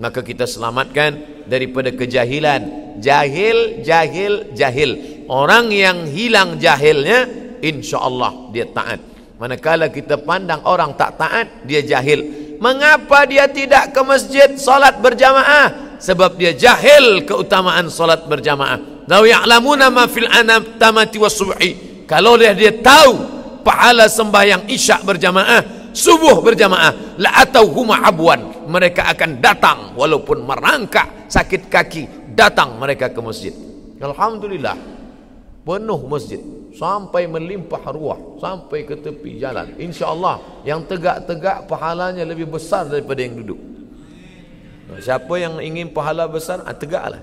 maka kita selamatkan daripada kejahilan. Jahil jahil jahil. Orang yang hilang jahilnya insya-Allah dia taat. Manakala kita pandang orang tak taat dia jahil. Mengapa dia tidak ke masjid salat berjamaah? Sebab dia jahil keutamaan salat berjamaah. Law ya'lamuna ma fil anamati was-subhi kalau dia dia tahu pahala sembahyang isyak berjamaah subuh berjamaah la atau huma abwan mereka akan datang walaupun merangkak sakit kaki datang mereka ke masjid. Alhamdulillah penuh masjid sampai melimpah ruah sampai ke tepi jalan. Insyaallah yang tegak-tegak pahalanya lebih besar daripada yang duduk. Siapa yang ingin pahala besar ah, tegaklah